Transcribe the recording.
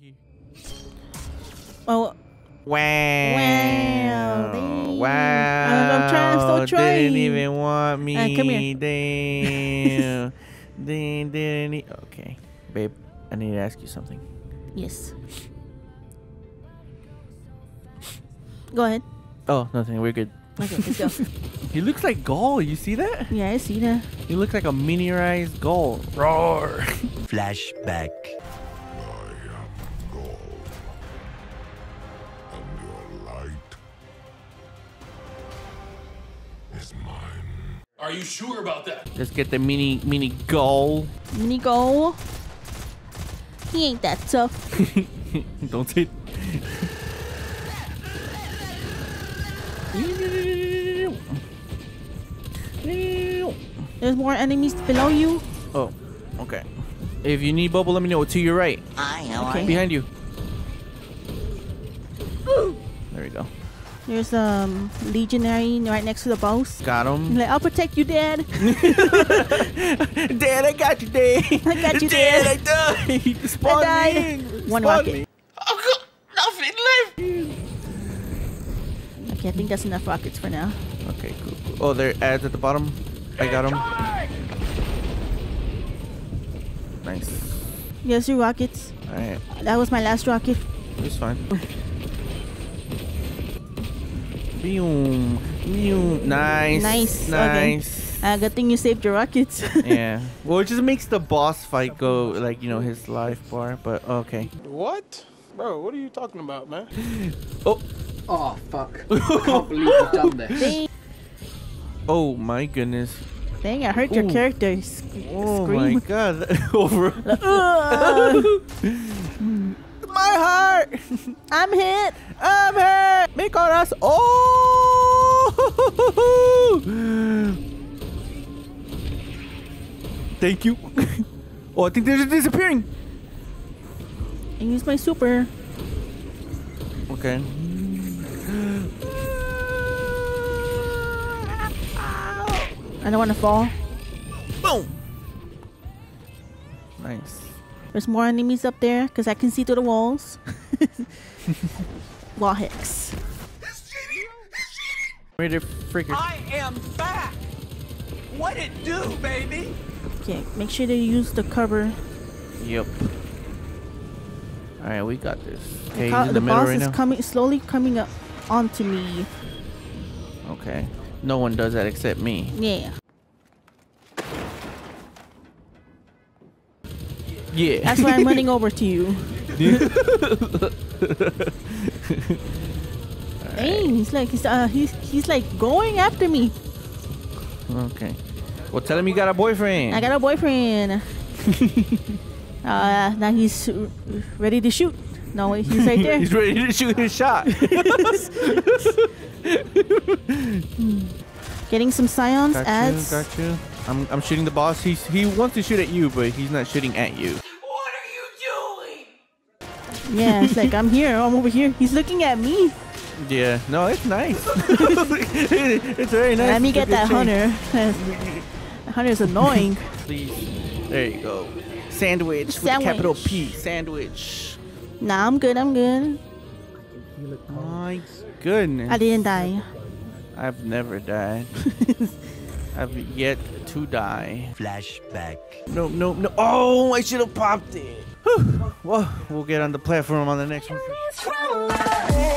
here. Oh, Wow. damn. Wow. I'm- I'm trying- I'm still trying. Didn't even want me. Uh, come here. Damn. didn't, didn't Okay. Babe, I need to ask you something. yes. Go ahead. Oh, nothing. We're good. Okay, let's go. He looks like Ghaul. You see that? yeah, I see that. He looks like a miniaturized Ghaul. Roar. Flashback. Are you sure about that? Let's get the mini mini Ghaul. Mini Ghaul. He ain't that tough. Don't say. There's more enemies below you. Oh, okay. If you need bubble, let me know. To your right, Okay. behind you. There we go. There's um legionary right next to the boss. Got him. like, I'll protect you, Dad. Dad, I got you, Dad. I got you, Dad. Dad. I died. Spawn died. me. One Spawn rocket. me. Oh God, nothing left. Okay, I think that's enough rockets for now. Okay, cool. cool. Oh, there ads at the bottom. I got him. Nice. Yes, your rockets. All right, That was my last rocket. it's fine. Boom. Boom. Nice. Nice, okay. Nice. Uh, good thing you saved your rockets. yeah. Well, it just makes the boss fight go like you know his life bar. But okay. What? Bro, what are you talking about, man? Oh. Oh fuck! I can't believe you've done this. dang, Oh my goodness. dang, I heard your character sc- Oh my god. Over. Ugh, my heart. I'm hit. I'm. Me corazón. Oh. Thank you. oh, I think they're disappearing. I use my super. Okay. I don't want to fall. Boom. Nice. There's more enemies up there because I can see through the walls. Wall hex. Ready to freaking. I am back. What it do, baby? Okay, make sure they use the cover. Yep. All right, we got this. Okay, Co- he's in the the boss right is now. coming slowly coming up onto me. Okay. No one does that except me. Yeah. Yeah. That's why I'm running over to you. Dang, he's like he's uh he's he's like going after me. Okay. Well, tell him you got a boyfriend. I got a boyfriend. uh now he's ready to shoot. No, he's right there. He's ready to shoot his shot. Getting some scions got you. Got you. I'm, I'm shooting the boss. He's he wants to shoot at you, but he's not shooting at you. What are you doing? Yeah, it's like I'm here, I'm over here. He's looking at me. Yeah. No, it's nice. it's very nice. Let me get Good that change. hunter. that hunter's annoying. Please. There you go. Sandwich, with a capital P. Sandwich. nah, I'm good. I'm good. My goodness. I didn't die. I've never died. I've yet to die. Flashback. No, no, no. Oh, I should have popped it. Whew. Well, we'll get on the platform on the next one. From love.